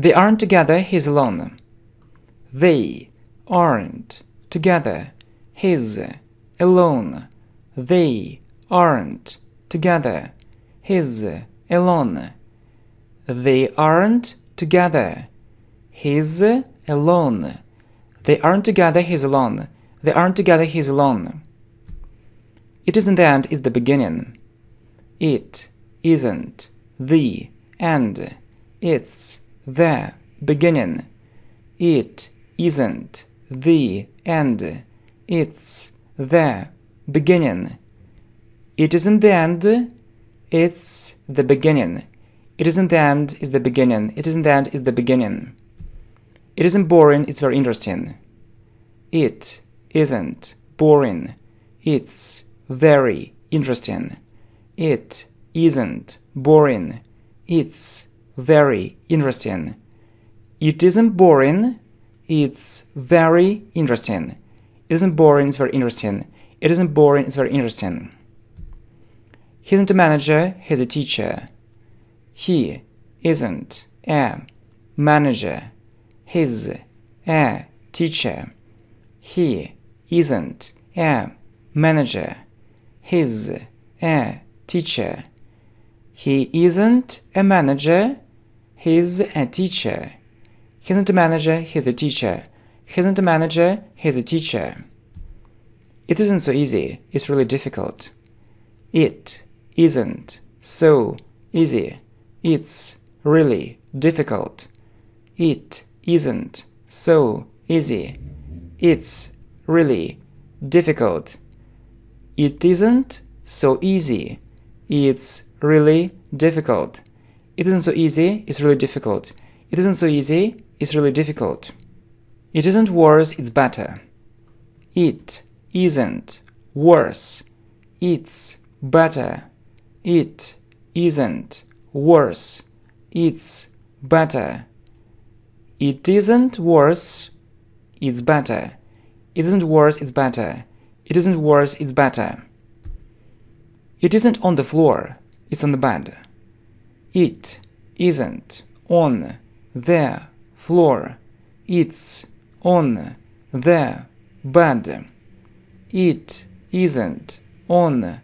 They aren't together, he's alone. They aren't together, he's alone. They aren't together, he's alone. They aren't together, he's alone. They aren't together, he's alone. They aren't together, he's alone. It isn't the end, it's the beginning. It isn't the end, it's the beginning. It isn't the end, it's the beginning. It isn't the end, it's the beginning. It isn't the end, it's the beginning. It isn't the end, it's the beginning. It isn't boring, it's very interesting. It isn't boring, it's very interesting. It isn't boring, it's very interesting. It isn't boring, it's very interesting. It isn't boring, it's very interesting. It isn't boring, it's very interesting. He isn't a manager, he's a teacher. He isn't a manager, he's a teacher. He isn't a manager, he's a teacher. He isn't a manager, he's a teacher. He isn't a manager, he's a teacher. He isn't a manager, he's a teacher. It isn't so easy, it's really difficult. It isn't so easy, it's really difficult. It isn't so easy, it's really difficult. It isn't so easy, it's really difficult. It isn't so easy, it's really difficult. It isn't so easy, it's really difficult. It isn't worse, it's better. It isn't worse, it's better. It isn't worse, it's better. It isn't worse, it's better. It isn't worse, it's better. It isn't worse, it's better. It isn't on the floor, it's on the bed. It isn't on the floor, it's on the bed. It isn't on the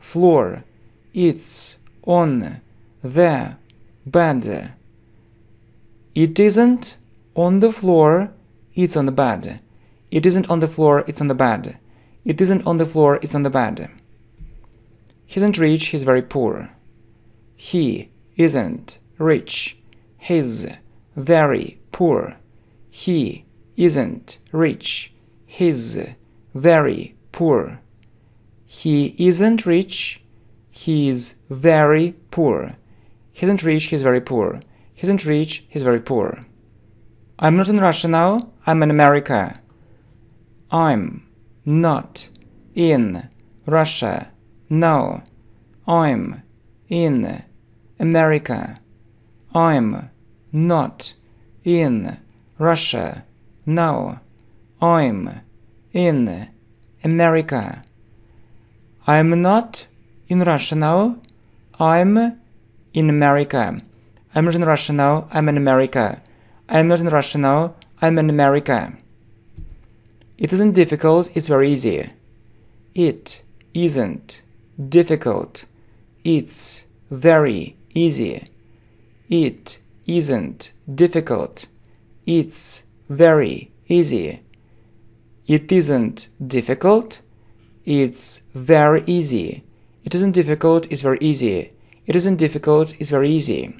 floor, it's on the bed. It isn't on the floor, it's on the bed. It isn't on the floor, it's on the bed. It isn't on the floor, it's on the bed. He isn't rich, he's very poor. He isn't rich, he's very poor. He isn't rich, he's very poor. He isn't rich, he's very poor. He isn't rich, he's very poor. He isn't rich, he's very poor. I'm not in Russia now, I'm in America. I'm not in Russia now. I'm in America. I'm not in Russia No. I'm in America. I'm not in Russia now. I'm in America. I'm not in Russia now. I'm in America. I'm not in Russia now. I'm in America. It isn't difficult. It's very easy. It isn't difficult. It's very easy. It isn't difficult. It's very easy. It isn't difficult. It's very easy. It isn't difficult. It's very easy. It isn't difficult. It's very easy.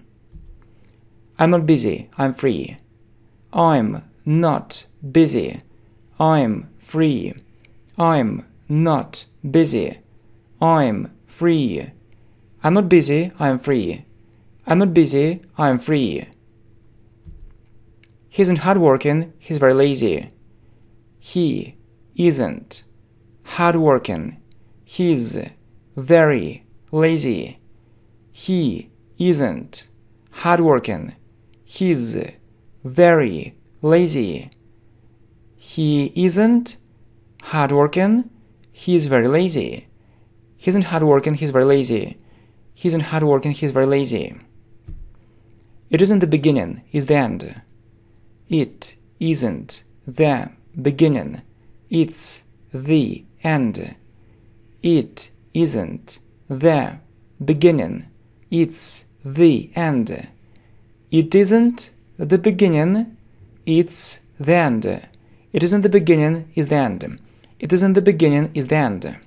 I'm not busy. I'm free. I'm not busy. I'm free. I'm not busy. I'm free. I'm not busy. I'm free. I'm not busy. I'm free. He isn't hardworking. He's very lazy. He isn't hardworking. He's very lazy. He isn't hardworking. He's very lazy. He isn't hardworking. He's very lazy. He isn't hardworking. He's very lazy. He isn't hardworking. He's very lazy. It isn't the beginning, it's the end. It isn't the beginning, it's the end. It isn't the beginning, it's the end. It isn't the beginning, it's the end. It isn't the beginning, it's the end. It isn't the beginning, it's the end.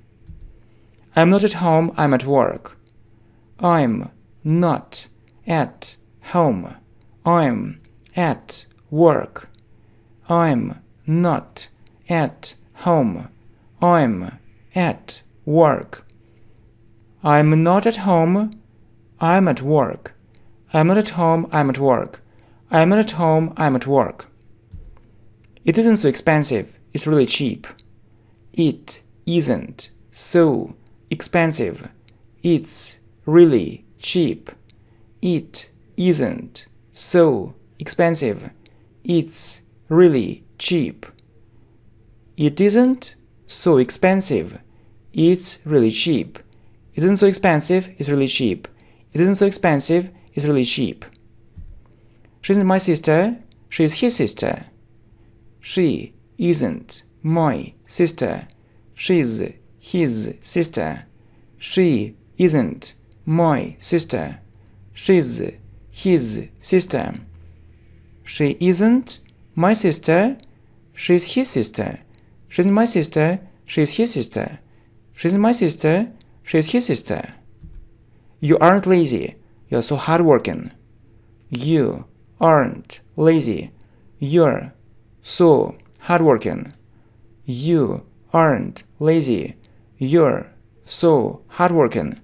I'm not at home, I'm at work. I'm not at home. I'm at work. I'm not at home. I'm at work. I'm not at home. I'm at work. I'm not at home. I'm at work. I'm not at home. I'm at work. It isn't so expensive. It's really cheap. It isn't so expensive. It's really cheap. It isn't so expensive. It's really cheap. It isn't so expensive. It's really cheap. It isn't so expensive. It's really cheap. It isn't so expensive. It's really cheap. She isn't my sister. She is his sister. She isn't my sister. She's his sister. She isn't my sister. She's his sister. She isn't my sister. She's his sister. She's my sister. She's his sister. She's my sister. She's his sister. You aren't lazy. You're so hardworking. You aren't lazy. You're so hardworking. You aren't lazy. You're so hardworking.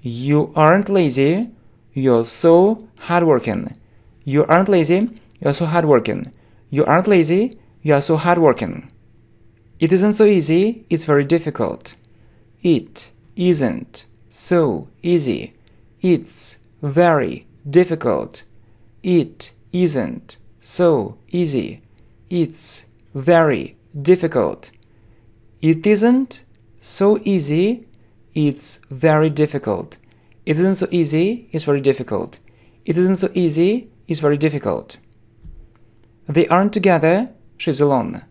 You aren't lazy. You're so hardworking. You aren't lazy. You're so hardworking. You aren't lazy. You are so hardworking. It isn't so easy. It's very difficult. It isn't so easy. It's very difficult. It isn't so easy. It's very difficult. It isn't so easy. It's very difficult. It isn't so easy. It's very difficult. It isn't so easy. It's very difficult. They aren't together. She's alone.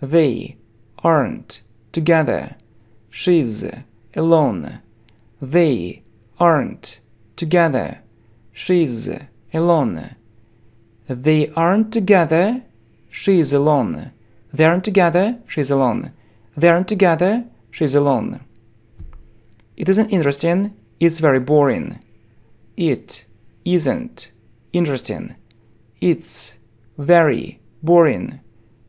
They aren't together. She's alone. They aren't together. She's alone. They aren't together. She's alone. They aren't together. She's alone. They aren't together. She's alone. It isn't interesting. It's very boring. It isn't interesting. It's very boring.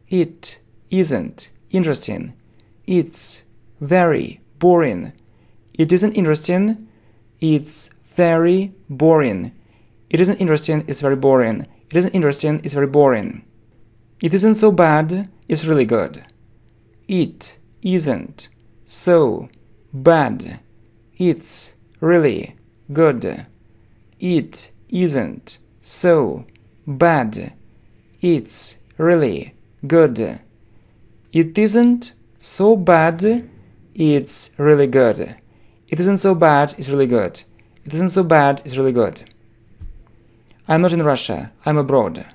It isn't interesting. It's very boring. It isn't interesting. It's very boring. It isn't interesting. It's very boring. It isn't interesting. It's very boring. It isn't so bad. It's really good. It isn't so bad. It's really good. It isn't so bad. It's really good. It isn't so bad. It's really good. It isn't so bad. It's really good. It isn't so bad. It's really good. I'm not in Russia. I'm abroad.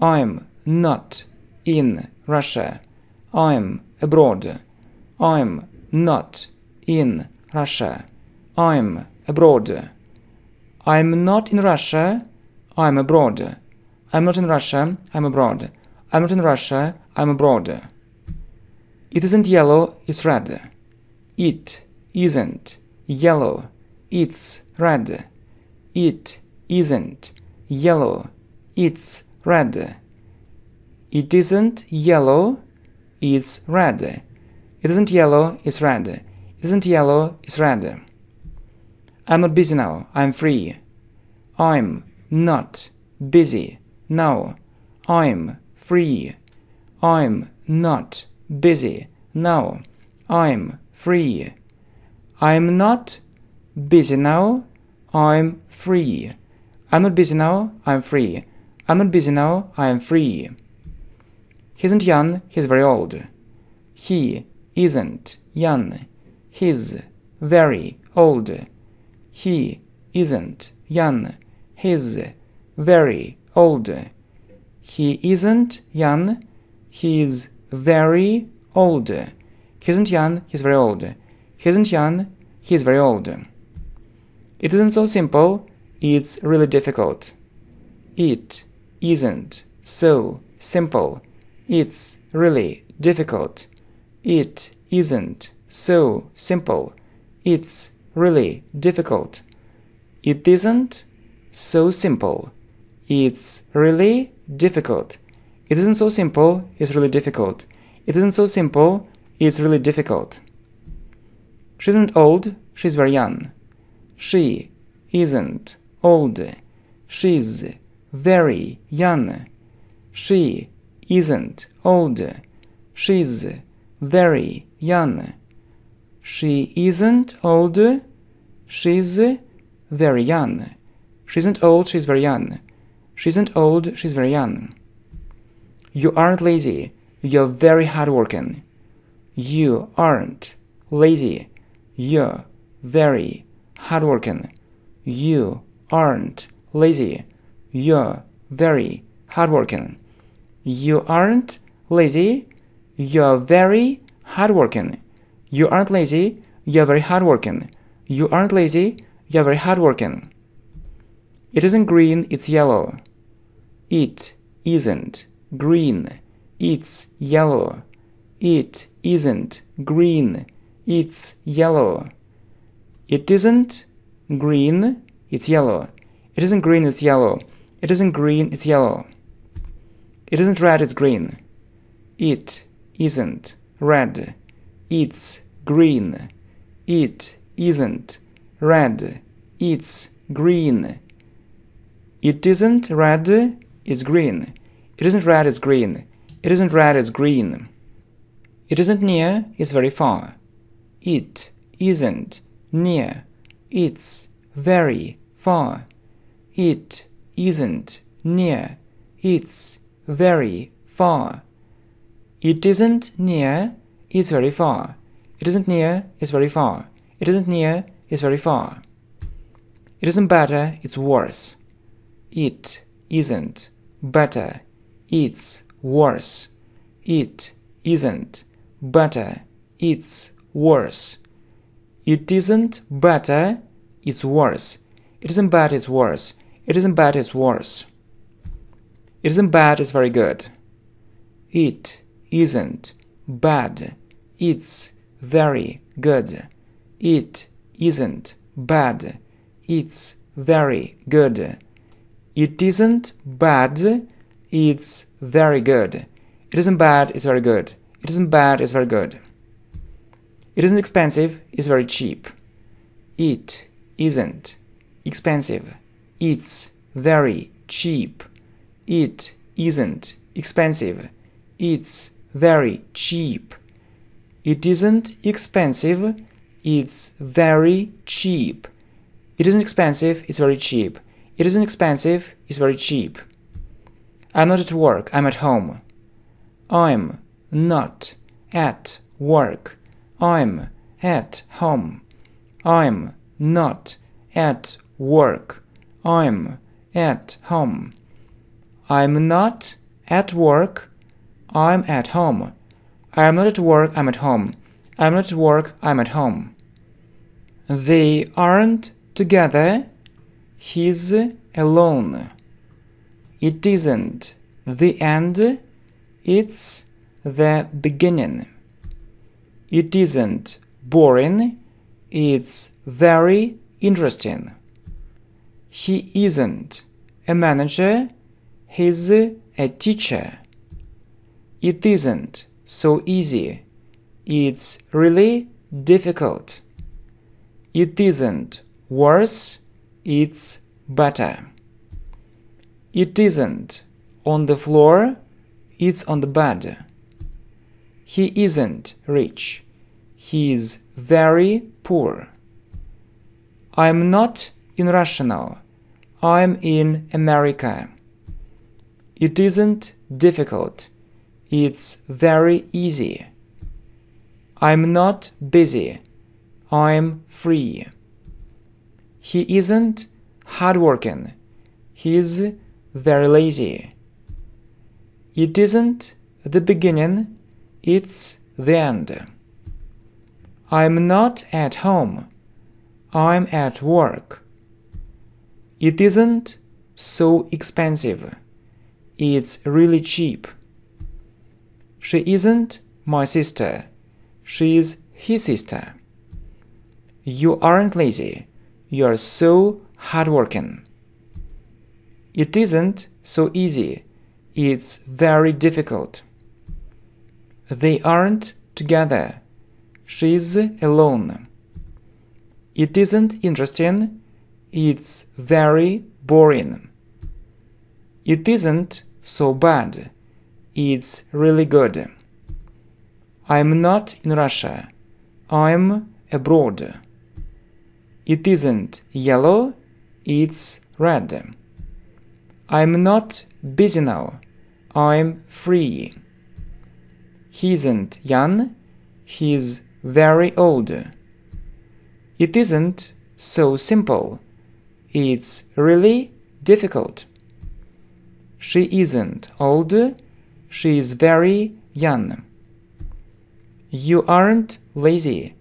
I'm not in Russia. I'm abroad. I'm not in Russia. I'm abroad. I'm not in Russia. I'm abroad. I'm not in Russia. I'm abroad. I'm not in Russia. I'm abroad. It isn't yellow. It's red. It isn't yellow. It's red. It isn't yellow. It's red. It isn't yellow. It's red. It isn't yellow. It's red. It isn't yellow. It's red. I'm not busy now. I'm free. I'm not busy now. I'm free. I'm not busy now. I'm free. I'm not busy now. I'm free. I'm not busy now. I'm free. I'm not busy now. I'm free. He isn't young. He's very old. He isn't young. He's very old. He isn't young. He's very old. He isn't young, he's very old. He isn't young, he's very old. He isn't young, he's very old. It isn't so simple, it's really difficult. It isn't so simple, it's really difficult. It isn't so simple, it's really difficult. It isn't so simple, it's really difficult. It isn't so simple, it's really difficult. It isn't so simple, it's really difficult. She isn't old, she's very young. She isn't old, she's very young. She isn't old, she's very young. She isn't old, she's very young. She isn't old, she's very young. She isn't old, she's very young. You aren't lazy, you're very hardworking. You aren't lazy, you're very hardworking. You aren't lazy, you're very hardworking. You aren't lazy, you're very hardworking. You aren't lazy, you're very hardworking. You aren't lazy, you're very hardworking. It isn't green, it's yellow. It isn't green, it's yellow. It isn't green, it's yellow. It isn't green, it's yellow. It isn't green, it's yellow. It isn't green, it's yellow. It isn't red, it's green. It isn't red, it's green. It isn't red, it's green. It isn't red, it's green. It isn't red, it's green. It isn't red, it's green. It isn't near, it's very far. It isn't near, it's very far. It isn't near, it's very far. It isn't near, it's very far. It isn't near, it's very far. It isn't near, it's very far. It isn't better, it's worse. It isn't better, it's worse. It isn't better, it's worse. It isn't better, it's worse. It isn't bad, it's worse. It isn't bad, it's worse. It isn't bad, it's very good. It isn't bad, it's very good. It isn't bad, it's very good. It isn't bad, it's very good. It isn't bad, it's very good. It isn't bad, it's very good. It isn't expensive, it's very cheap. It isn't expensive, it's very cheap. It isn't expensive, it's very cheap. It isn't expensive, it's very cheap. It isn't expensive, it's very cheap. It isn't expensive, it's very cheap. I'm not at work, I'm at home. I'm not at work, I'm at home. I'm not at work, I'm at home. I'm not at work, I'm at home. I'm not at work, I'm at home. I'm not at work, I'm at home. They aren't together, He's alone. It isn't the end, it's the beginning. It isn't boring, it's very interesting. He isn't a manager, he's a teacher. It isn't so easy, it's really difficult. It isn't worse, it's better. It isn't on the floor, it's on the bed. He isn't rich, he's very poor. I'm not in Russia now. I'm in America. It isn't difficult, it's very easy. I'm not busy, I'm free. He isn't hardworking. He's very lazy. It isn't the beginning, it's the end. I'm not at home. I'm at work. It isn't so expensive. It's really cheap. She isn't my sister. She's his sister. You aren't lazy. You're so hardworking. It isn't so easy. It's very difficult. They aren't together. She's alone. It isn't interesting. It's very boring. It isn't so bad. It's really good. I'm not in Russia. I'm abroad. It isn't yellow. It's red. I'm not busy now. I'm free. He isn't young. He's very old. It isn't so simple. It's really difficult. She isn't old. She's very young. You aren't lazy.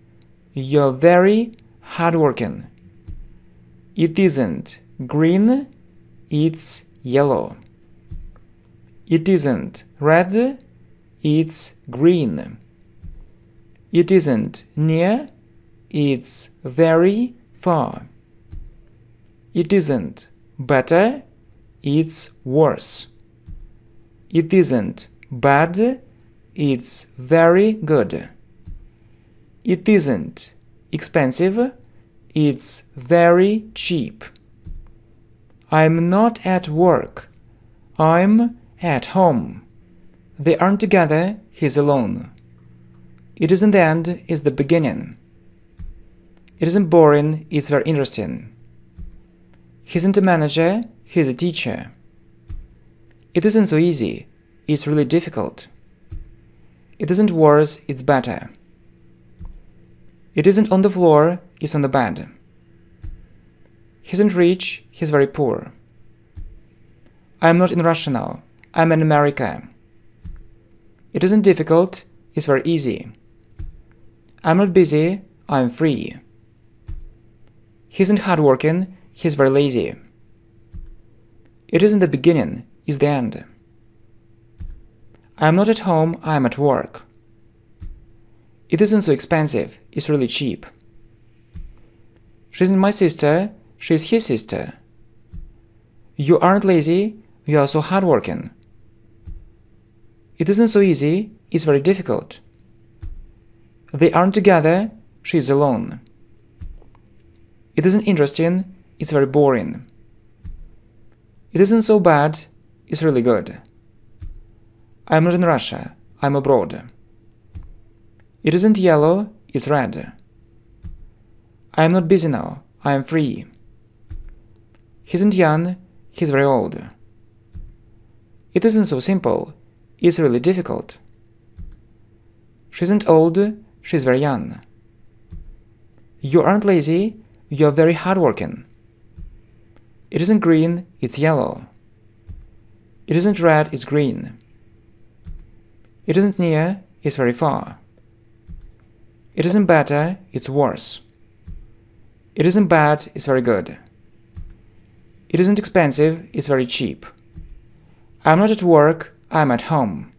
You're very hardworking. It isn't green. It's yellow. It isn't red. It's green. It isn't near. It's very far. It isn't better, it's worse. It isn't bad, it's very good. It isn't expensive, it's very cheap. I'm not at work. I'm at home. They aren't together, he's alone. It isn't the end, it's the beginning. It isn't boring, it's very interesting. He isn't a manager, he's a teacher. It isn't so easy, it's really difficult. It isn't worse, it's better. It isn't on the floor, it's on the bed. He isn't rich, he's very poor. I'm not in Russia now, I'm in America. It isn't difficult, it's very easy. I'm not busy, I'm free. He isn't hardworking, he's very lazy. It isn't the beginning, it's the end. I'm not at home, I'm at work. It isn't so expensive, it's really cheap. She isn't my sister, she's his sister. You aren't lazy, you are so hardworking. It isn't so easy, it's very difficult. They aren't together, she's alone. It isn't interesting, it's very boring. It isn't so bad, it's really good. I'm not in Russia, I'm abroad. It isn't yellow, it's red. I am not busy now, I am free. He isn't young, he's very old. It isn't so simple, it's really difficult. She isn't old, she's very young. You aren't lazy, you're very hardworking. It isn't green, it's yellow. It isn't red, it's green. It isn't near, it's very far. It isn't better, it's worse. It isn't bad, it's very good. It isn't expensive, it's very cheap. I'm not at work, I'm at home.